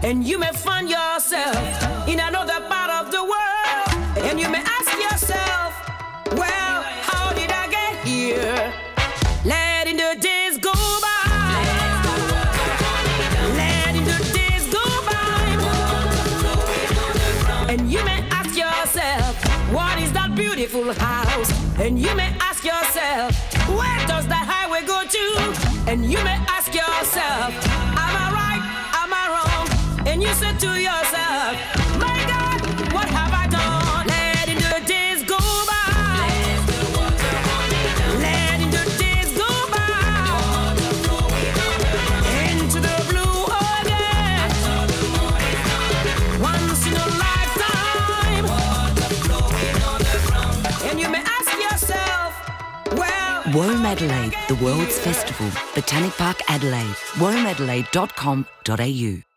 And you may find yourself in another part of the world. And you may ask yourself, well, how did I get here? Letting the days go by. Letting the days go by. And you may ask yourself, what is that beautiful house? And you may WOMADelaide, the world's festival. Botanic Park Adelaide. womadelaide.com.au